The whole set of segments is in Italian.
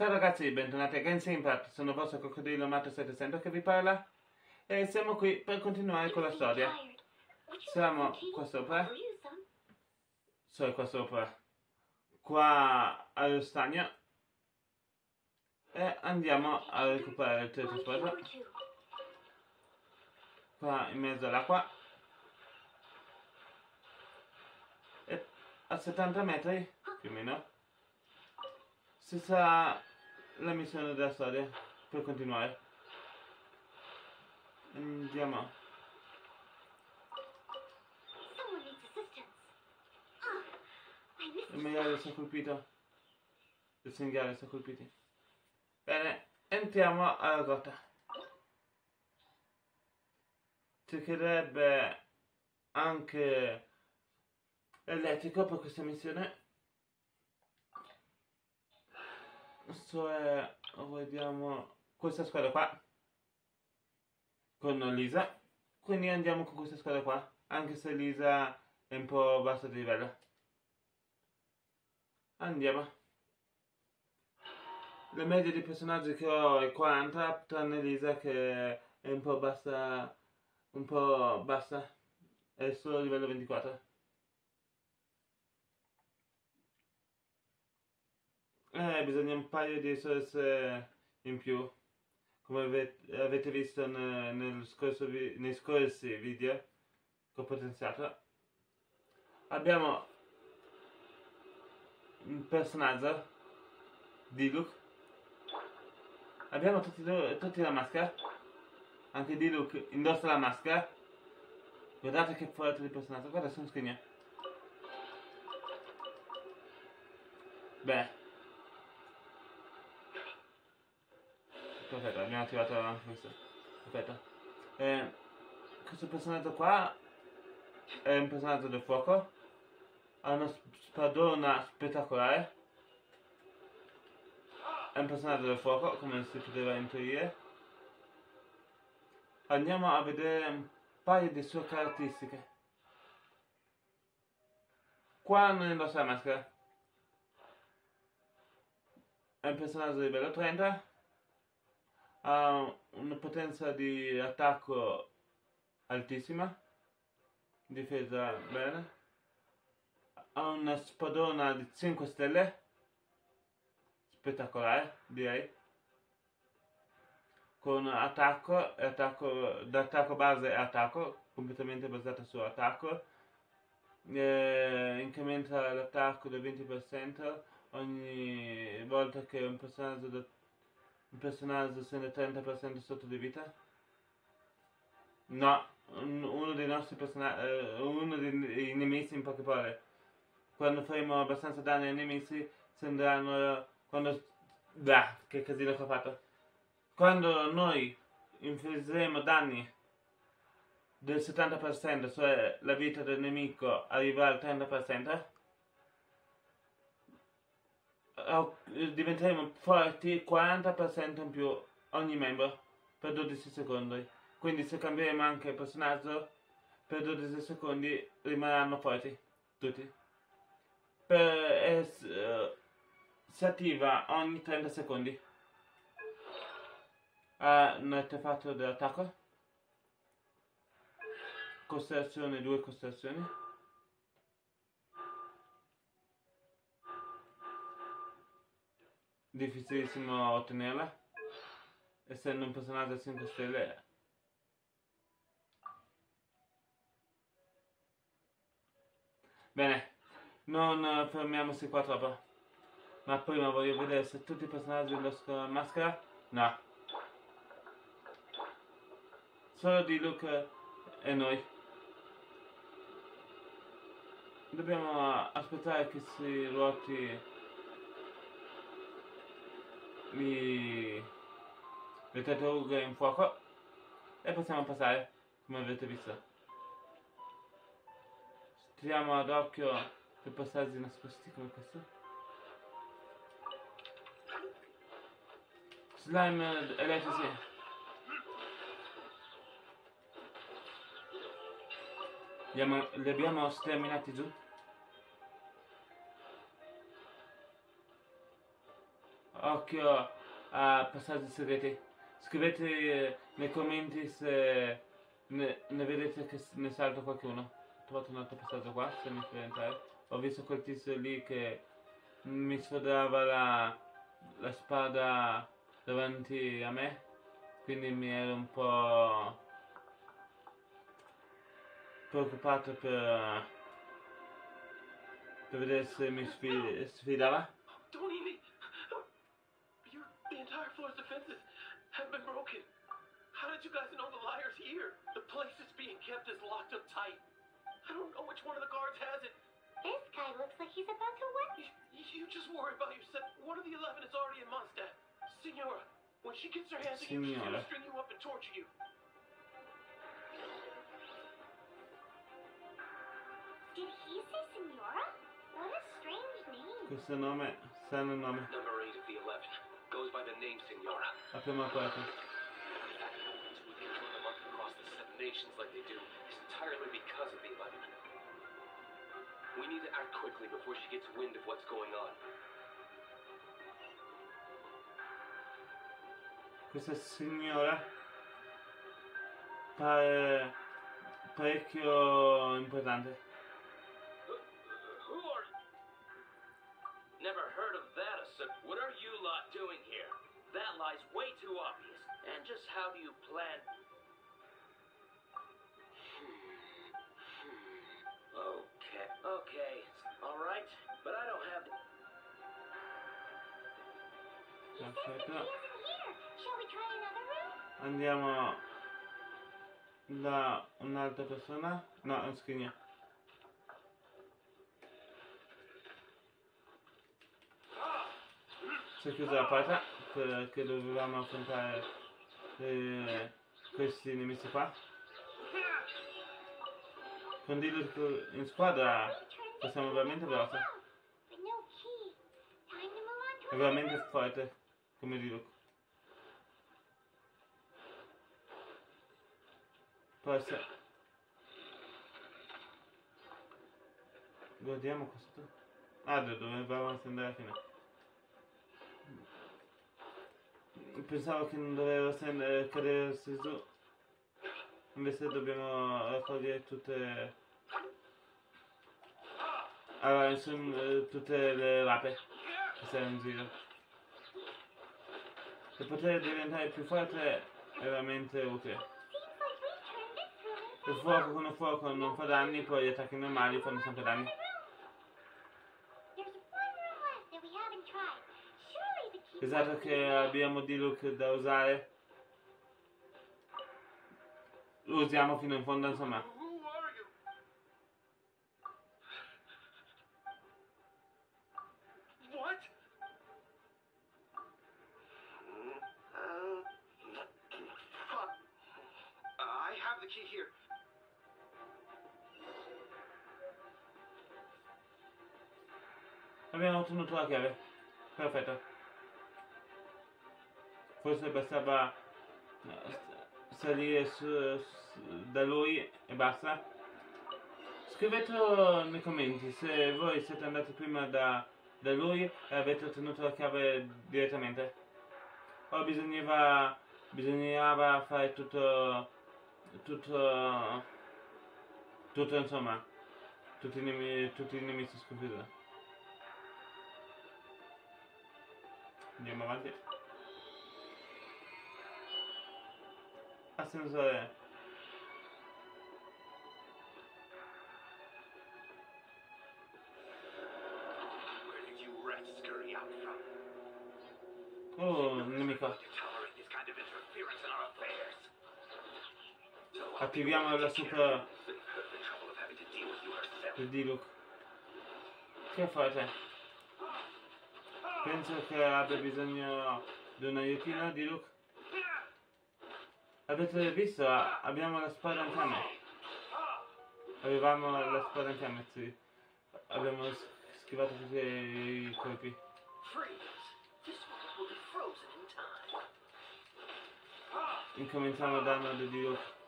Ciao ragazzi, bentornati a Genshin Impact, sono il vostro coccodrillo Mato 700 che vi parla. E siamo qui per continuare con la storia. Siamo qua sopra, sono qua sopra, qua allo stagno. E andiamo a recuperare il teletrasporto qua in mezzo all'acqua. E a 70 metri più o meno si sa la missione della storia per continuare. Andiamo. Il maiale si è colpito. Il cinghiale si è colpito. Bene, entriamo alla grotta. Ci chiederebbe anche elettrico per questa missione questo è vediamo questa squadra qua. Con Lisa. Quindi andiamo con questa squadra qua anche se Lisa è un po' bassa di livello. Andiamo. La media di personaggi che ho è 40 tranne Lisa che è un po' bassa un po' bassa. È solo livello 24 Eh, bisogna un paio di risorse in più, come avete visto nel, scorso nei scorsi video che ho potenziato. Abbiamo un personaggio, Diluc. Abbiamo tutti, tutti la maschera. Anche Diluc indossa la maschera. Guardate che forte il personaggio, guarda sono scrigna. Beh, Perfetto, abbiamo attivato questo. Perfetto. Eh, questo personaggio qua è un personaggio del fuoco. Ha una spadona spettacolare. È un personaggio del fuoco, come si poteva intuire. Andiamo a vedere un paio di sue caratteristiche. Qua non indossa la maschera. È un personaggio di livello 30 ha una potenza di attacco altissima, difesa bene, ha una spadona di 5 stelle, spettacolare direi, con attacco, attacco d'attacco base e attacco, completamente basata su attacco, eh, incrementa l'attacco del 20% ogni volta che un personaggio un personaggio se ne 30% sotto di vita? No, uno dei nostri personaggi, uh, uno dei nemici in poche parole. Quando faremo abbastanza danni ai nemici, sembreranno, quando, beh, che casino che ho fatto. Quando noi infliggeremo danni del 70%, cioè la vita del nemico arriva al 30%, diventeremo forti 40% in più ogni membro per 12 secondi. Quindi se cambieremo anche il personaggio, per 12 secondi rimarranno forti, tutti. Per, es, uh, si attiva ogni 30 secondi. Ha un artefatto dell'attacco. Costellazione, due costellazioni. Difficilissimo ottenerla. Essendo un personaggio a 5 stelle bene non fermiamoci qua troppo. Ma prima voglio vedere se tutti i personaggi indossano la maschera. No. Solo di Luke e noi. Dobbiamo aspettare che si ruoti li, le tartarughe in fuoco e possiamo passare come avete visto. Tiriamo ad occhio per passaggi nascosti come questo. Slime elettrici li abbiamo, li abbiamo sterminati giù occhio a passaggi segreti. Scrivete nei commenti se ne, ne vedete che ne salta qualcuno. Ho trovato un altro passaggio qua, se mi fai entrare. Ho visto quel tizio lì che mi sfodava la, la spada davanti a me, quindi mi ero un po' preoccupato per, per vedere se mi sfi- sfidava. Place it's being kept is locked up tight. I don't know which one of the guards has it. This guy looks like he's about to win. You, you just worry about yourself. One of the eleven is already in Mondstadt. Senora, when she gets her hands on you, she's Signora. gonna string you up and torture you. Did he say Senora? What a strange name. Questo nome, strano nome. Number eight of the eleven goes by the name Senora. Apriamo la porta. The fact that the two can join them up across the nations like they do is entirely because of the eleven. We need to act quickly before she gets wind of what's going on. Questa signora pare parecchio importante. Who are? Never heard of that, assault. What are you lot doing here? That lie's way too obvious. And just how do you plan? Okay, okay, all right, but I don't have. He says the key Perfetto. isn't here. Shall we try another room? Andiamo da un'altra persona. No, in scrigna. Si è chiusa la porta perché dovevamo affrontare eh, questi nemici qua. Con Diluk in squadra possiamo veramente to È veramente forte come Diluk. Forse. Guardiamo questo. Ah, do- dovevamo andare alla fine. Pensavo che non scendere, cadere su. Invece dobbiamo raccogliere tutte. Allora, insomma, eh, tutte le rape che stanno in giro. Per poter diventare più forte è veramente utile. Il fuoco con il fuoco non fa danni, poi gli attacchi normali fanno sempre danni. Esatto che abbiamo Diluc da usare. Lo usiamo fino in fondo, insomma. Key here. Abbiamo ottenuto la chiave. Perfetto. Forse bastava eh, salire su- su- da lui e basta. Scrivetelo nei commenti se voi siete andati prima da, da lui e avete ottenuto la chiave direttamente. O bisognava, bisognava fare tutto, tutto, tutto insomma, tutti i, nemi- tutti i nemici sconfitti. Andiamo avanti. Ascensore. Oh, nemico. With you herself. del Diluc. Che fate? Penso che abbia bisogno di un aiutino, Diluc. Avete visto? Abbiamo la spada in fiamme. Avevamo la spada in fiamme, sì. Abbiamo schivato tutti i colpi. Incominciamo a danno di Diluc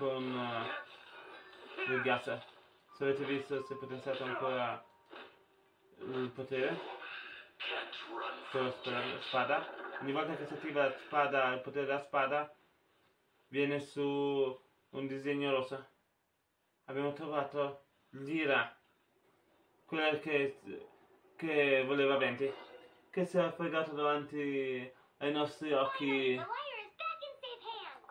con eh, il gas. Se avete visto, si è potenziato ancora il potere. con la spada. Ogni volta che si attiva la spada, il potere della spada, viene su un disegno rosso. Abbiamo trovato l'ira, quella che, che voleva venti, che si è affogato davanti ai nostri occhi The liar is back in safe hands.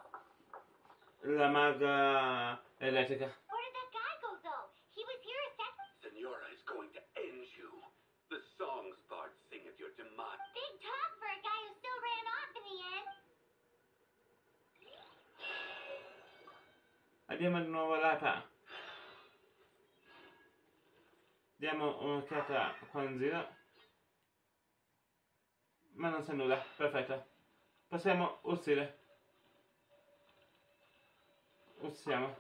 La maga elettrica. Where did that guy go, though? He was here a second. Senora is going to end you. The songs bards sing of your demise. Big talk for a guy who still ran off in the end. Abbiamo di nuovo l'APA. Diamo un'occhiata qua in giro. Ma non c'è nulla, perfetto. Possiamo uscire. Usiamo.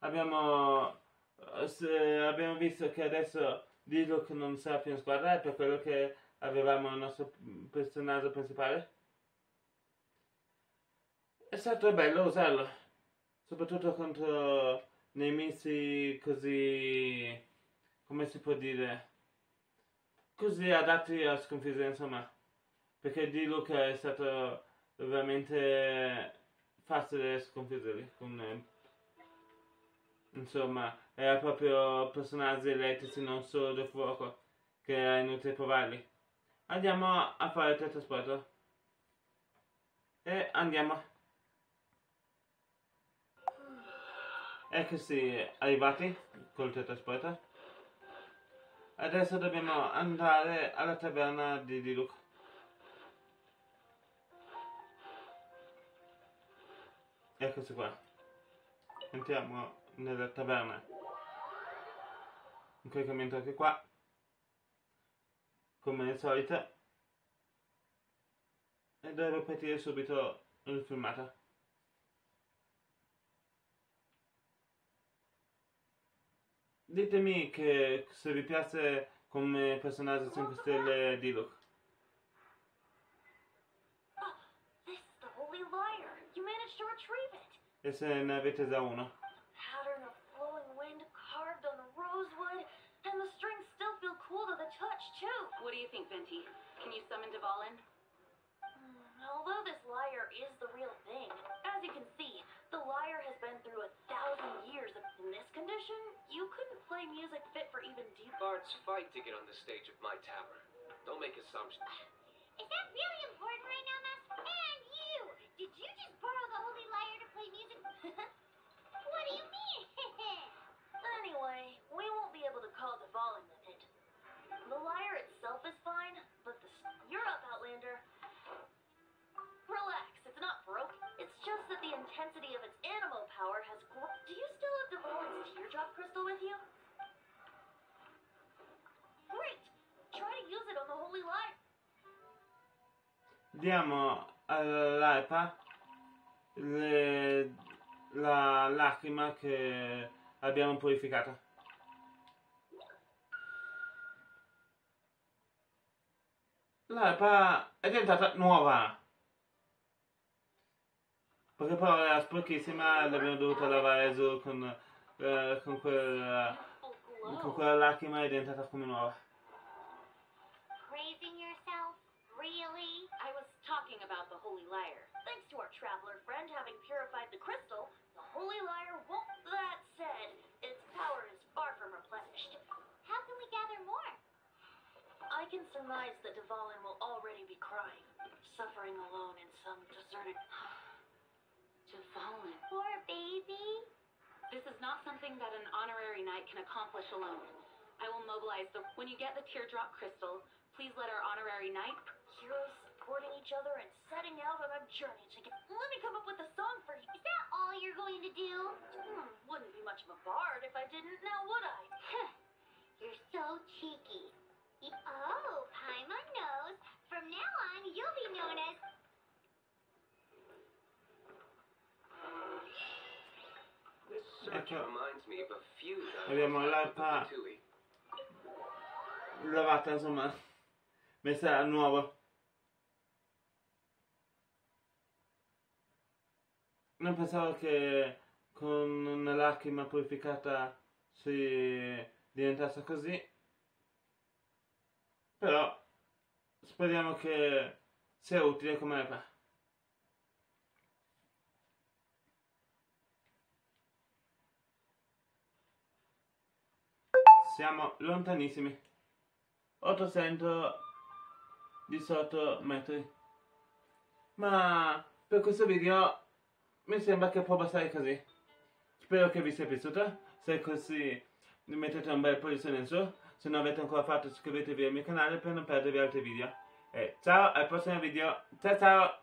Abbiamo, eh, abbiamo visto che adesso Diluc non sarà più in squadra, per quello che avevamo il nostro personaggio principale. È stato bello usarlo, soprattutto contro nemici così, come si può dire, così adatti a sconfiggere, insomma. Perché Diluc è stato veramente facile sconfiggerli. Con, insomma, era proprio personaggi elettrici, non solo del fuoco, che è inutile provarli. Andiamo a fare il teletrasporto. E andiamo. Eccoci arrivati col teletrasporto. Adesso dobbiamo andare alla taverna di Diluc. Eccoci qua. Entriamo nella taverna. Un caricamento anche qua. Come al solito. E deve partire subito il filmato. Ditemi che se vi piace come personaggio 5 stelle Diluc. Oh, retrieve it. E se ne avete. Pattern of flowing wind carved on the rosewood, and the strings still feel cool to the touch, too. What do you think, Venti? Can you summon Dvalin? Hmm, Although this lyre is the real thing, as you can see, the lyre has been through a thousand years. In this condition, you couldn't play music fit for even deep. Bards fight to get on the stage of my tower. Don't make assumptions. Is that really important right now, Master? And you! Did you just borrow the Holy Lyre to play music? what do you mean? Anyway, we won't be able to call Dvalin with it. The lyre itself is fine, but the. You're up, Outlander. Relax, it's not broken. It's just that the intensity of its animal power has. Do you still have Dvalin's teardrop crystal with you? Great! Try to use it on the holy lyre. Diamo uh, all'AIPA le- la lacrima che abbiamo purificato. L'AIPA è diventata nuova. Perché poi era sporchissima l'abbiamo dovuta lavare giù con, eh, con, quella, con quella lacrima è diventata come nuova. Praising yourself? Really? I was talking about the Holy Lyre. Thanks to our traveler friend having purified the crystal, the holy lyre won't. That said, its power is far from replenished. How can we gather more? I can surmise that Dvalin will already be crying, suffering alone in some deserted. Dvalin. Poor baby. This is not something that an honorary knight can accomplish alone. I will mobilize the. When you get the teardrop crystal, please let our honorary knight. Heroes supporting each other and setting out on a journey to get. Let me come up with a song for you. Is that all you're going to do? Hmm, wouldn't be much of a bard if I didn't, now would I? You're so cheeky. Oh, Paimon knows. From now on, you'll be known as This search Ecco. reminds me of a feud I Abbiamo once had with l'AIPA the Tui. lavata, insomma, messa a nuovo. Non pensavo che con una lacrima purificata si diventasse così. Però speriamo che sia utile come qua. Siamo lontanissimi. 818 metri. Ma per questo video mi sembra che può bastare così. Spero che vi sia piaciuto. Se è così mettete un bel pollice in su. Se non avete ancora fatto iscrivetevi al mio canale per non perdervi altri video. E ciao al prossimo video. Ciao ciao!